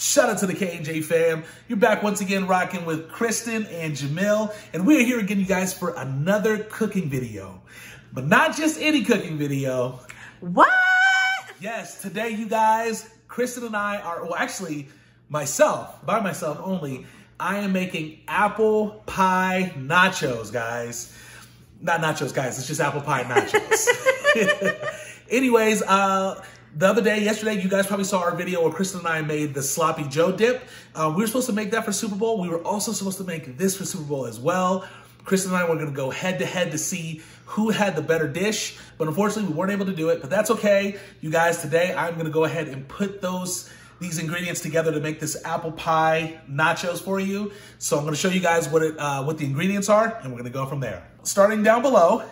Shout out to the K&J fam. You're back once again rocking with Kristin and Jamil. And we're here again, you guys, for another cooking video. But not just any cooking video. What? Yes, today, you guys, Kristin and I are, well, actually, myself, by myself only, I am making apple pie nachos, guys. Not nachos, guys. It's just apple pie nachos. Anyways, uh, the other day, yesterday, you guys probably saw our video where Kristin and I made the Sloppy Joe dip. Uh, we were supposed to make that for Super Bowl. We were also supposed to make this for Super Bowl as well. Kristin and I were going to go head to head to see who had the better dish, but unfortunately we weren't able to do it, but that's okay. You guys, today I'm going to go ahead and put those these ingredients together to make this apple pie nachos for you. So I'm going to show you guys what it uh, what the ingredients are, and we're going to go from there. Starting down below,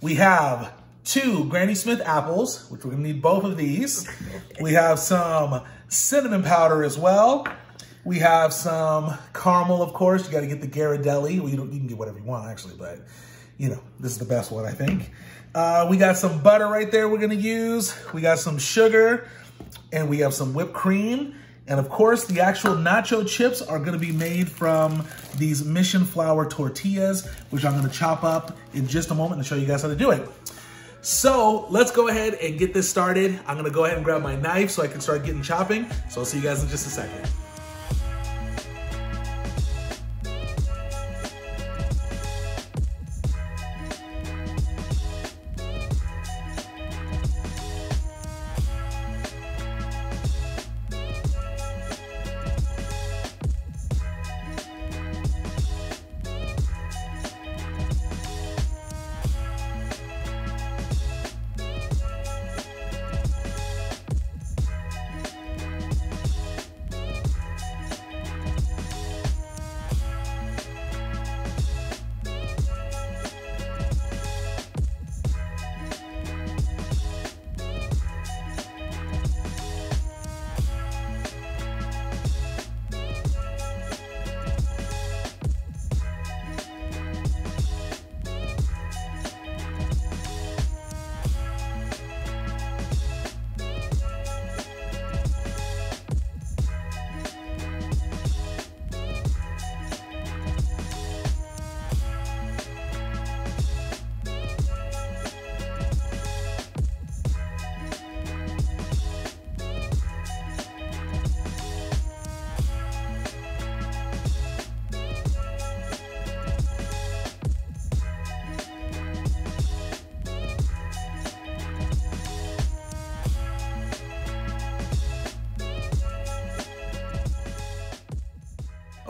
we have two Granny Smith apples, which we're gonna need both of these. We have some cinnamon powder as well. We have some caramel, of course. You gotta get the Ghirardelli. Well, you, you can get whatever you want, actually, but you know, this is the best one, I think. Uh, we got some butter right there we're gonna use. We got some sugar, and we have some whipped cream. And of course, the actual nacho chips are gonna be made from these mission flour tortillas, which I'm gonna chop up in just a moment and show you guys how to do it. So let's go ahead and get this started. I'm gonna go ahead and grab my knife so I can start getting chopping. So I'll see you guys in just a second.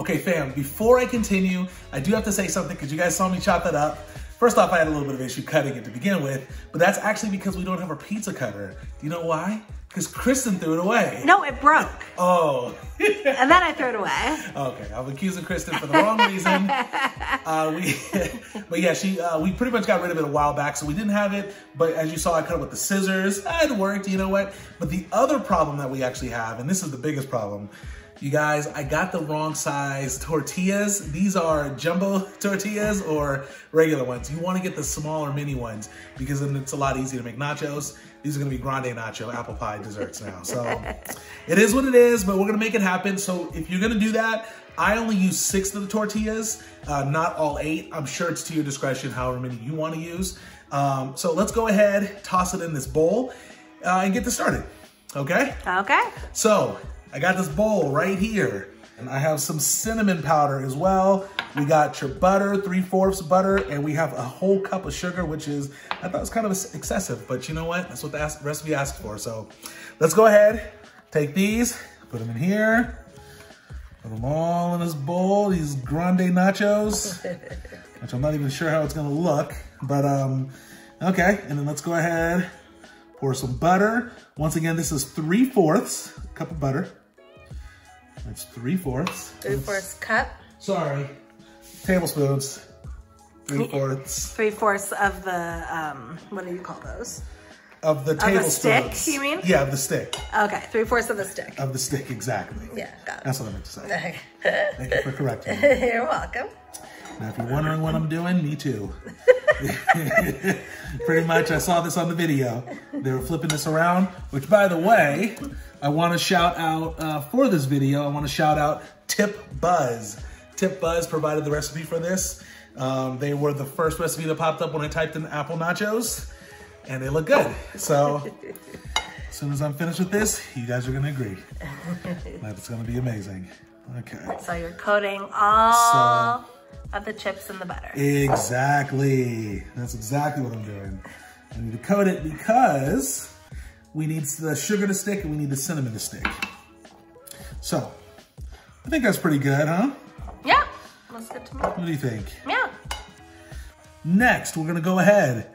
Okay, fam, before I continue, I do have to say something because you guys saw me chop that up. First off, I had a little bit of issue cutting it to begin with, but that's actually because we don't have a pizza cutter. Do you know why? Because Kristin threw it away. No, it broke. Oh. and then I threw it away. Okay, I'm accusing Kristin for the wrong reason. Uh, we, but yeah, she uh, we pretty much got rid of it a while back, so we didn't have it. But as you saw, I cut it with the scissors. It worked, you know what? But the other problem that we actually have, and this is the biggest problem, you guys, I got the wrong size tortillas. These are jumbo tortillas or regular ones. You wanna get the smaller mini ones because then it's a lot easier to make nachos. These are gonna be grande nacho apple pie desserts now. So it is what it is, but we're gonna make it happen. So if you're gonna do that, I only use six of the tortillas, uh, not all eight. I'm sure it's to your discretion, however many you wanna use. Um, so let's go ahead, toss it in this bowl uh, and get this started, okay? Okay. So I got this bowl right here. And I have some cinnamon powder as well. We got your butter, three-fourths butter, and we have a whole cup of sugar, which is, I thought it was kind of excessive, but you know what? That's what the recipe asked for. So let's go ahead, take these, put them in here, put them all in this bowl, these grande nachos, which I'm not even sure how it's gonna look, but um, okay. And then let's go ahead, pour some butter. Once again, this is three-fourths cup of butter. That's three fourths. Three fourths cup. Sorry, tablespoons. Three fourths. Three fourths of the um, what do you call those? Of the tablespoons. Of the stick, you mean? Yeah, of the stick. Okay, three fourths of the stick. Of the stick, exactly. Yeah, got it. That's what I meant to say. Thank you for correcting me. You're welcome. Now, if you're wondering what I'm doing, me too. Pretty much, I saw this on the video. They were flipping this around, which by the way, I want to shout out uh, for this video. I want to shout out Tip Buzz. TipBuzz provided the recipe for this. Um, they were the first recipe that popped up when I typed in apple nachos, and they look good. So as soon as I'm finished with this, you guys are gonna agree. That's gonna be amazing. Okay. So you're coating all of the chips and the butter. Exactly. That's exactly what I'm doing. I need to coat it because we need the sugar to stick and we need the cinnamon to stick. So, I think that's pretty good, huh? Yeah, that's good to me. What do you think? Yeah. Next, we're gonna go ahead,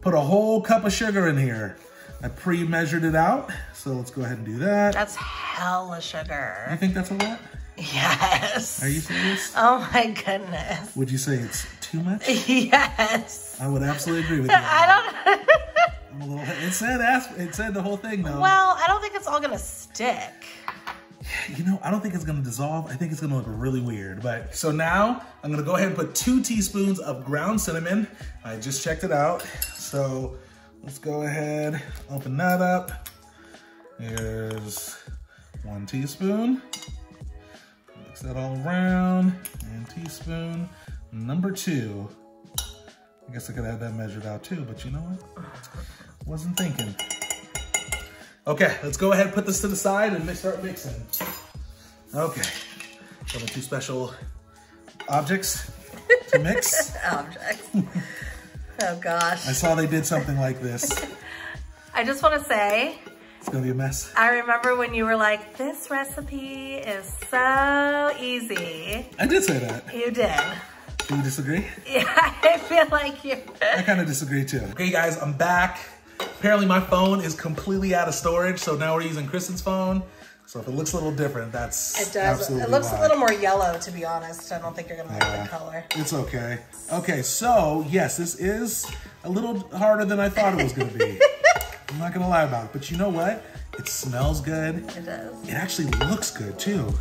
put a whole cup of sugar in here. I pre-measured it out, so let's go ahead and do that. That's hella You sugar. I think that's a lot? Yes. Are you serious? Oh my goodness. Would you say it's too much? Yes. I would absolutely agree with you. I don't. I'm a little, it said it said the whole thing though. well, I don't think it's all gonna stick. You know, I don't think it's gonna dissolve. I think it's gonna look really weird. But so now I'm gonna go ahead and put two teaspoons of ground cinnamon. I just checked it out. So let's go ahead, open that up. There's one teaspoon. Mix that all around. And teaspoon number two. I guess I could have that measured out too, but you know what? Wasn't thinking. Okay, let's go ahead and put this to the side and start mixing. Okay, got two special objects to mix. Objects. oh gosh. I saw they did something like this. I just want to say, It's gonna be a mess. I remember when you were like, this recipe is so easy. I did say that. You did. Do you disagree? Yeah, I feel like you. I kind of disagree too. Okay guys, I'm back. Apparently my phone is completely out of storage, so now we're using Kristin's phone. So if it looks a little different, that's It does. absolutely It looks why. a little more yellow, to be honest. I don't think you're gonna like Yeah. the color. It's okay. Okay, so yes, this is a little harder than I thought it was gonna be. I'm not gonna lie about it, but you know what? It smells good. It does. It actually looks good too.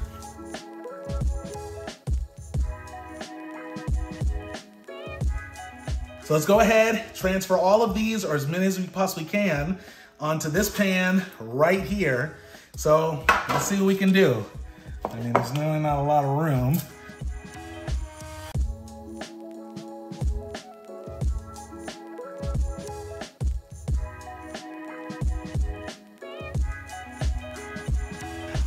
So let's go ahead, transfer all of these, or as many as we possibly can, onto this pan right here. So let's see what we can do. I mean, there's really not a lot of room.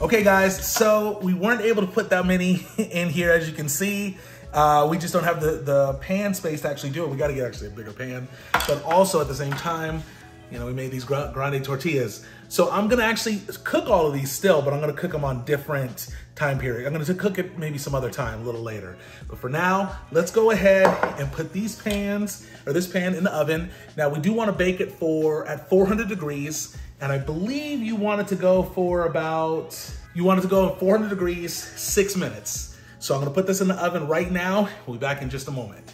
Okay guys, so we weren't able to put that many in here as you can see. Uh, we just don't have the, the pan space to actually do it. We gotta get actually a bigger pan. But also at the same time, you know, we made these grande tortillas. So I'm gonna actually cook all of these still, but I'm gonna cook them on different time period. I'm gonna cook it maybe some other time, a little later. But for now, let's go ahead and put these pans, or this pan in the oven. Now we do wanna bake it for, at 400 degrees, and I believe you want it to go for about, you want it to go at 400 degrees, six minutes. So I'm gonna put this in the oven right now. We'll be back in just a moment.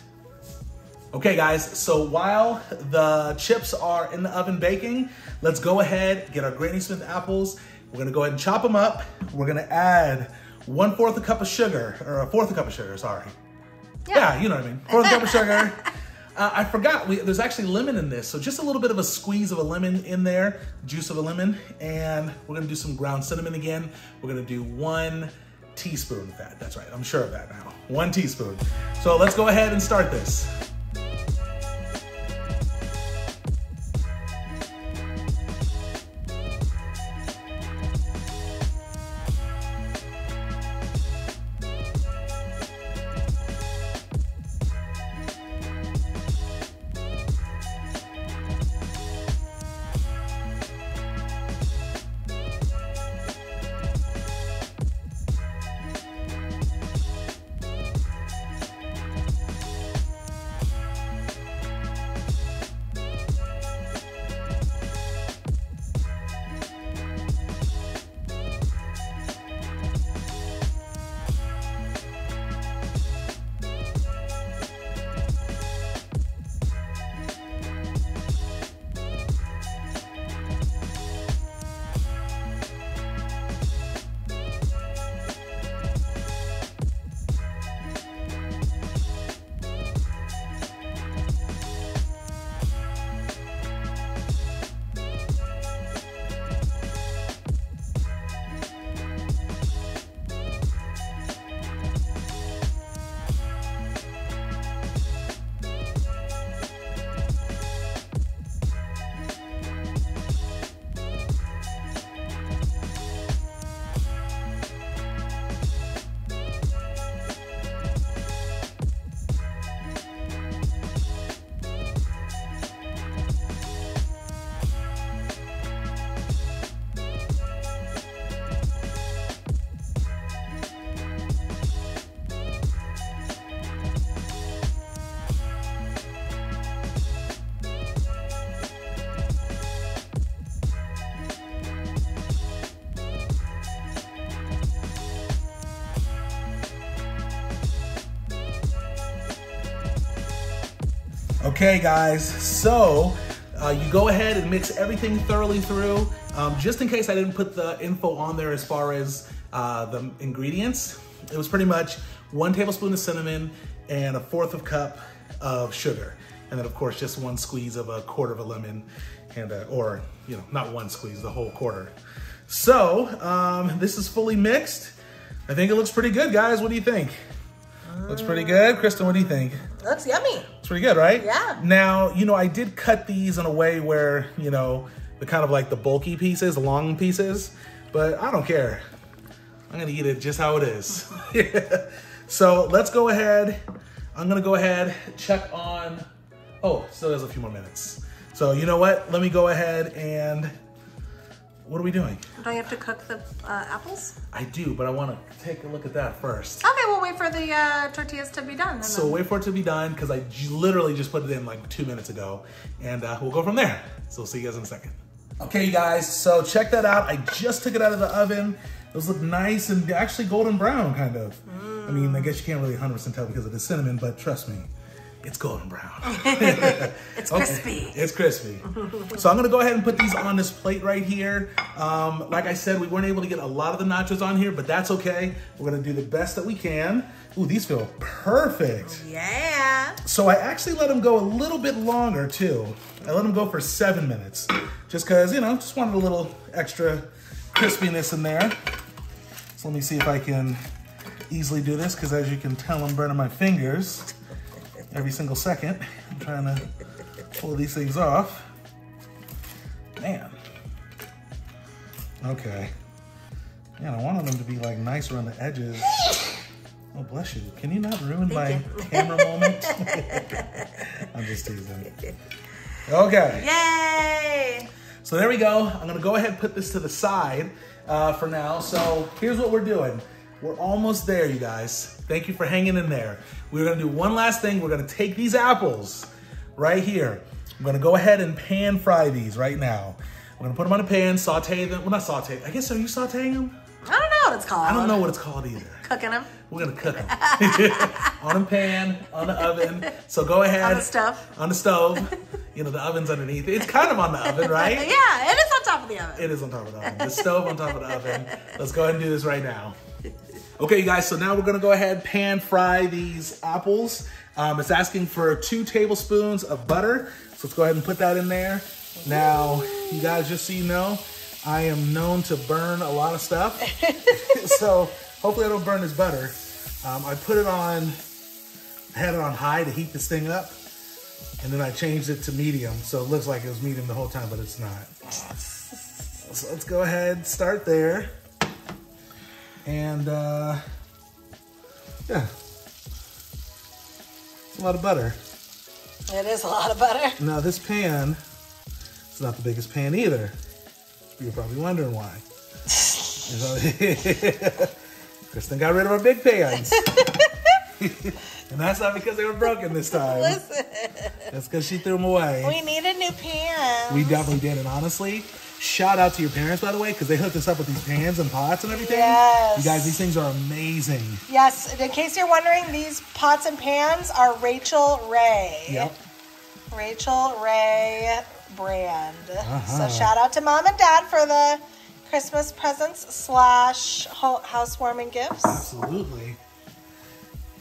Okay guys, so while the chips are in the oven baking, let's go ahead, get our Granny Smith apples. We're gonna go ahead and chop them up. We're gonna add one fourth a cup of sugar, or a fourth a cup of sugar, sorry. Yeah, you know what I mean. Fourth a cup of sugar. Uh, I forgot, we, there's actually lemon in this, so just a little bit of a squeeze of a lemon in there, juice of a lemon, and we're gonna do some ground cinnamon again. We're gonna do one teaspoon of that. That's right, I'm sure of that now. One teaspoon. So let's go ahead and start this. Okay, guys, so uh, you go ahead and mix everything thoroughly through. Um, just in case I didn't put the info on there as far as uh, the ingredients, it was pretty much one tablespoon of cinnamon and a fourth of cup of sugar. And then of course, just one squeeze of a quarter of a lemon and, uh, or, you know, not one squeeze, the whole quarter. So um, this is fully mixed. I think it looks pretty good, guys. What do you think? Looks pretty good. Kristin, what do you think? Looks yummy. It's pretty good, right? Yeah. Now, you know, I did cut these in a way where, you know, the kind of like the bulky pieces, the long pieces, but I don't care. I'm gonna eat it just how it is. so let's go ahead. I'm gonna go ahead, check on, oh, still has a few more minutes. So you know what? Let me go ahead and, what are we doing? Don't you have to cook the uh, apples? I do, but I wanna take a look at that first. Okay, we'll wait for the uh, tortillas to be done. So then- wait for it to be done because I literally just put it in like two minutes ago and uh, we'll go from there. So we'll see you guys in a second. Okay, you guys, so check that out. I just took it out of the oven. Those look nice and actually golden brown, kind of. I mean, I guess you can't really 100% tell because of the cinnamon, but trust me, it's golden brown. it's Okay, crispy. It's crispy. so I'm gonna go ahead and put these on this plate right here. Um, like I said, we weren't able to get a lot of the nachos on here, but that's okay. We're gonna do the best that we can. Ooh, these feel perfect. Yeah. So I actually let them go a little bit longer too. I let them go for seven minutes, just cause, you know, just wanted a little extra crispiness in there. So let me see if I can easily do this, cause as you can tell, I'm burning my fingers every single second. I'm trying to pull these things off. Man. Okay. Man, I wanted them to be like nice around the edges. Oh, bless you. Can you not ruin my camera moment? I'm just teasing. Okay. Yay! So there we go. I'm gonna go ahead and put this to the side uh, for now. So here's what we're doing. We're almost there, you guys. Thank you for hanging in there. We're gonna do one last thing. We're gonna take these apples right here. I'm gonna go ahead and pan fry these right now. We're gonna put them on a pan, saute them. Well, not saute. I guess are you sauteing them? I don't know what it's called. I don't know what it's called either. Cooking them We're gonna cook them on a pan, on the oven. So go ahead. on the stove. On the stove. You know, the oven's underneath. It's kind of on the oven, right? Yeah, it is on top of the oven. It is on top of the oven. The stove on top of the oven. Let's go ahead and do this right now. Okay, you guys, so now we're gonna go ahead pan fry these apples. Um, it's asking for two tablespoons of butter. So let's go ahead and put that in there. Now, you guys, just so you know, I am known to burn a lot of stuff. so hopefully I don't burn this butter. Um, I put it on, I had it on high to heat this thing up. And then I changed it to medium. So it looks like it was medium the whole time, but it's not. So let's go ahead, start there. And uh, yeah, it's a lot of butter. It is a lot of butter. Now this pan is not the biggest pan either. You're probably wondering why. Kristin got rid of our big pans. and that's not because they were broken this time. Listen, That's because she threw them away. we need a new pan. We definitely did, and honestly, shout out to your parents, by the way, because they hooked us up with these pans and pots and everything. Yes. You guys, these things are amazing. Yes, in case you're wondering, these pots and pans are Rachael Ray. Yep. Rachael Ray brand. Uh-huh. So shout out to mom and dad for the Christmas presents slash housewarming gifts. Absolutely.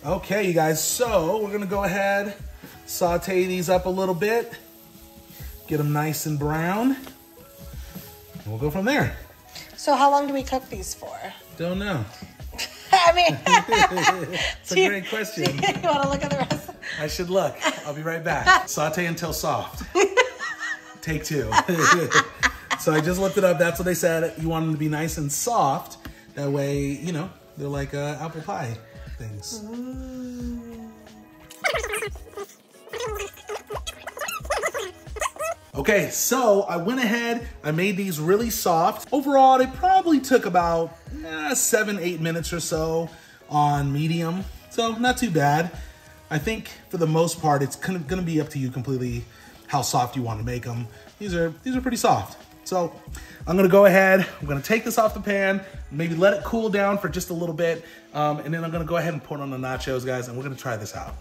Okay, you guys, so we're gonna go ahead, saute these up a little bit, get them nice and brown, and we'll go from there. So how long do we cook these for? Don't know. I mean, It's a you- great question. you want to look at the rest? I should look. I'll be right back. Saute until soft. Take two. so I just looked it up. That's what they said. You want them to be nice and soft. That way, you know, they're like uh, apple pie things. Okay, so I went ahead, I made these really soft. Overall, they probably took about eh, seven, eight minutes or so on medium. So not too bad. I think for the most part, it's gonna be up to you completely how soft you wanna make them. These are, these are pretty soft. So I'm gonna go ahead, I'm gonna take this off the pan, maybe let it cool down for just a little bit, um, and then I'm gonna go ahead and put on the nachos, guys, and we're gonna try this out.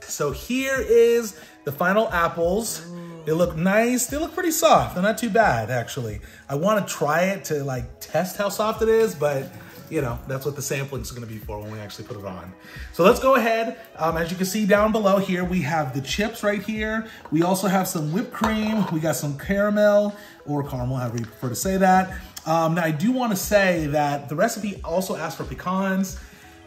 So here is the final apples. They look nice. They look pretty soft. They're not too bad, actually. I want to try it to like test how soft it is, but you know, that's what the sampling is going to be for when we actually put it on. So let's go ahead. Um, as you can see down below here, we have the chips right here. We also have some whipped cream. We got some caramel or caramel, however you prefer to say that. Um, now I do want to say that the recipe also asks for pecans.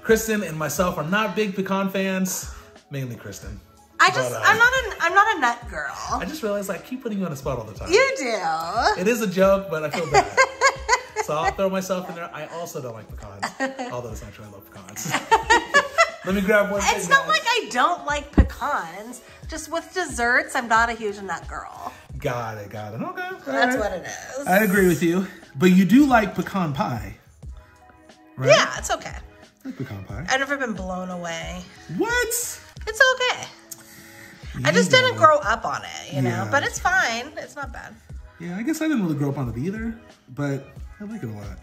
Kristin and myself are not big pecan fans, mainly Kristin. I just, But, uh, I'm not a, I'm not a nut girl. I just realized I keep putting you on the spot all the time. You do. It is a joke, but I feel bad. so I'll throw myself in there. I also don't like pecans, although it's not true. I love pecans. Let me grab one. It's thing, not guys. like I don't like pecans. Just with desserts, I'm not a huge nut girl. Got it, got it. Okay. That's right. what it is. I agree with you. But you do like pecan pie, right? yeah, it's okay. I like pecan pie. I've never been blown away. What? It's okay. I just didn't grow up on it, you know, Yeah. but it's fine. It's not bad. Yeah, I guess I didn't really grow up on it either, but I like it a lot.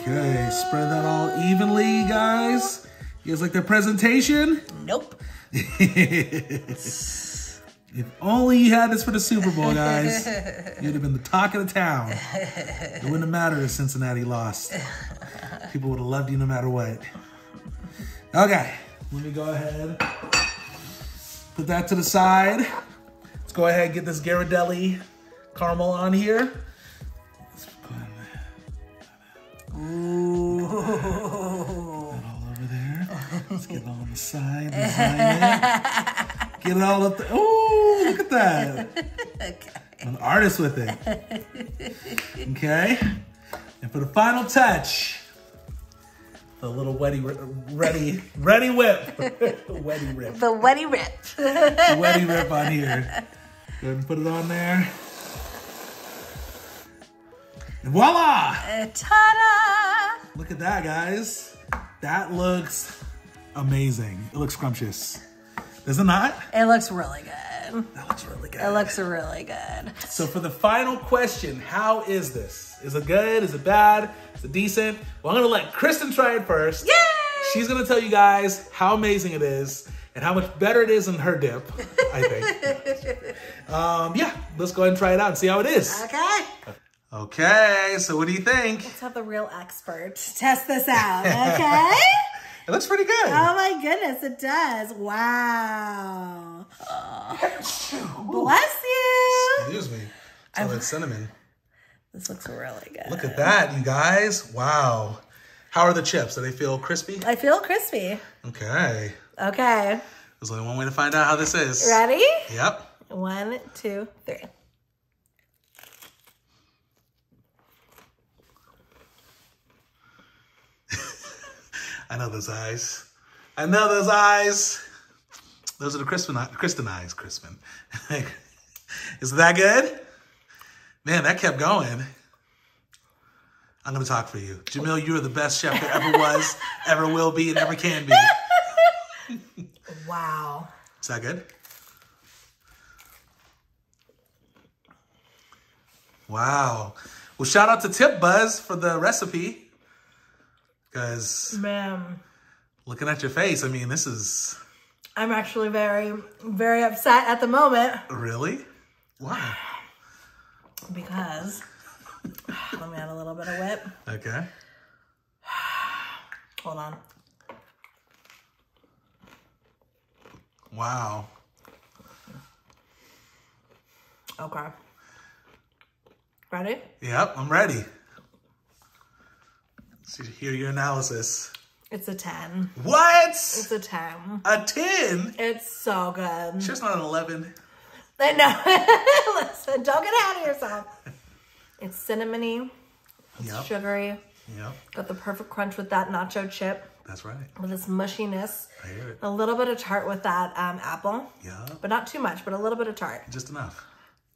Okay, spread that all evenly, guys. You guys like the presentation? Nope. If only you had this for the Super Bowl, guys. You'd have been the talk of the town. It wouldn't have mattered if Cincinnati lost. People would have loved you no matter what. Okay, let me go ahead. Put that to the side. Let's go ahead and get this Ghirardelli caramel on here. Let's go ahead and put that all over there. Let's get it all on the side. Design it. Get it all up there. Oh, look at that. Okay. I'm an artist with it. Okay. And for the final touch, the little wetty, ready, Reddi-wip. wetty rip. The wetty rip. The wetty rip on here. Go ahead and put it on there. And voila! Uh, Ta-da! Look at that, guys. That looks amazing. It looks scrumptious. Does it not? It looks really good. That looks really good. It looks really good. So for the final question, how is this? Is it good? Is it bad? Is it decent? Well, I'm gonna let Kristin try it first. Yay! She's gonna tell you guys how amazing it is and how much better it is than her dip, I think. um, yeah, let's go ahead and try it out and see how it is. Okay. Okay, so what do you think? Let's have the real expert test this out, okay? It looks pretty good. oh my goodness, it does. Wow. Bless you. Excuse me. Oh, that's cinnamon. This looks really good. Look at that, you guys. Wow. How are the chips? Do they feel crispy? I feel crispy. Okay. Okay. There's only one way to find out how this is. Ready? Yep. One, two, three. I know those eyes. I know those eyes. Those are the Crispin, Kristin eyes, Crispin. Is that good? Man, that kept going. I'm gonna talk for you. Jamil, you are the best chef there ever was, ever will be, and ever can be. Wow. Is that good? Wow. Well, shout out to TipBuzz for the recipe. Because ma'am, looking at your face, I mean, this is I'm actually very, very upset at the moment really? Wow. Because let me add a little bit of whip. Okay. Hold on. Wow. Okay. Ready? Yep, I'm ready. Let's hear your analysis. It's a 10. What? It's a 10. A 10? It's so good. Just not an 11. I know. Listen, don't get ahead of yourself. It's cinnamony, Yep. sugary, Yep. got the perfect crunch with that nacho chip, That's right. with this mushiness, I hear it. a little bit of tart with that um, apple, Yep. but not too much, but a little bit of tart. Just enough.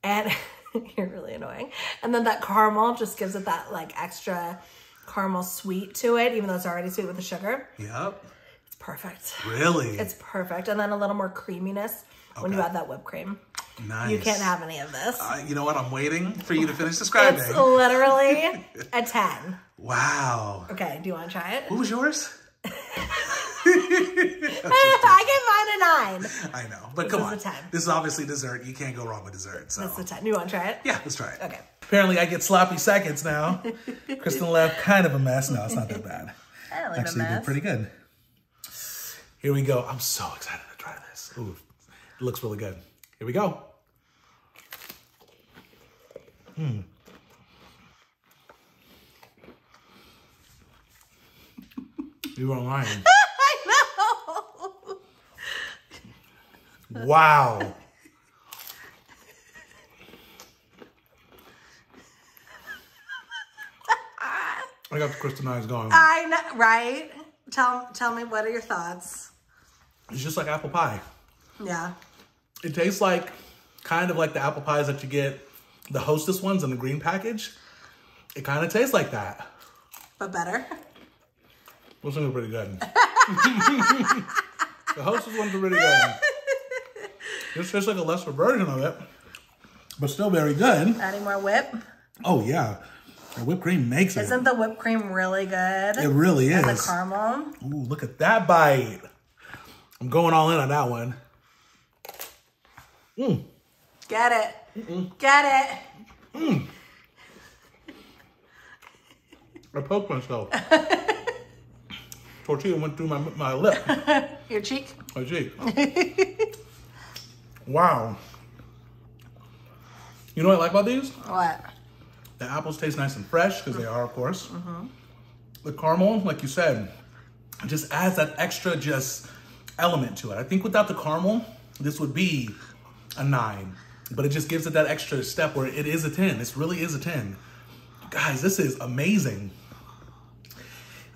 And you're really annoying. And then that caramel just gives it that like extra caramel sweet to it, even though it's already sweet with the sugar. Yep. It's perfect. Really? It's perfect. And then a little more creaminess when you add that whipped cream. Nice. You can't have any of this. Uh, you know what? I'm waiting for you to finish describing. It's literally a 10. wow. Okay, do you want to try it? What was yours? I give mine a nine. I know, but This come on. 10. This is obviously dessert. You can't go wrong with dessert. So That's the ten. You want to try it? yeah, let's try it. Okay. Apparently, I get sloppy seconds now. Kristin left kind of a mess. No, it's not that bad. Actually, did pretty good. Here we go. I'm so excited to try this. Ooh, it looks really good. Here we go. Hmm. You were lying. I know. Wow. I got the crystal eyes going. I know, right? Tell tell me what are your thoughts? It's just like apple pie. Yeah. It tastes like kind of like the apple pies that you get, the hostess ones in the green package. It kind of tastes like that. But better. Those things are pretty good. the hostess ones are pretty good. This tastes like a lesser version of it, but still very good. Adding more whip. Oh yeah, the whipped cream makes it. Isn't the whipped cream really good? It really And the is. caramel. Ooh, look at that bite. I'm going all in on that one. Mm. Get it. Get it. Mm. I poked myself. Tortilla went through my, my lip, Your cheek. my cheek. wow. You know what I like about these? What? The apples taste nice and fresh, because they are, of course. Mm-hmm. The caramel, like you said, just adds that extra just element to it. I think without the caramel, this would be a nine. But it just gives it that extra step where it is a 10. This really is a 10. Guys, this is amazing.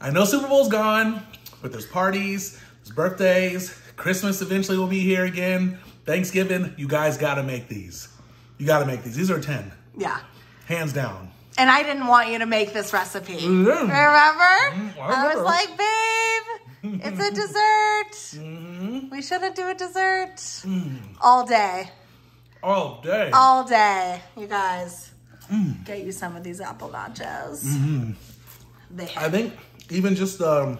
I know Super Bowl's gone, but there's parties, there's birthdays, Christmas eventually will be here again. Thanksgiving, you guys gotta make these. You gotta make these. These are 10, Yeah. hands down. And I didn't want you to make this recipe. Mhm. Remember? I I was like, babe, it's a dessert. Mm-hmm. We shouldn't do a dessert. Mm. All day. All day. All day. You guys, Mm. get you some of these apple nachos. Mm-hmm. I think even just the um,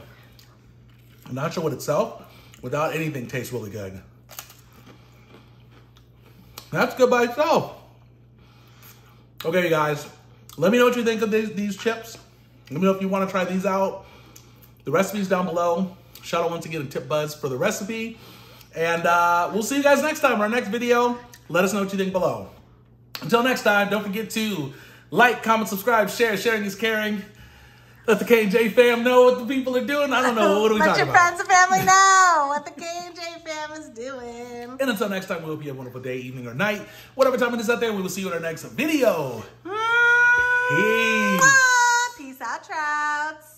nacho with itself, without anything, tastes really good. That's good by itself. Okay, you guys, let me know what you think of these, these chips. Let me know if you want to try these out. The recipe's down below. Shout out once again to TipBuzz for the recipe. And uh, we'll see you guys next time, our next video. Let us know what you think below. Until next time, don't forget to like, comment, subscribe, share. Sharing is caring. Let the K&J fam know what the people are doing. I don't know. What are we Let talking your friends and family know what the K&J fam is doing. And until next time, we hope you have a wonderful day, evening, or night. Whatever time it is out there, we will see you in our next video. Peace. Peace out, trouts.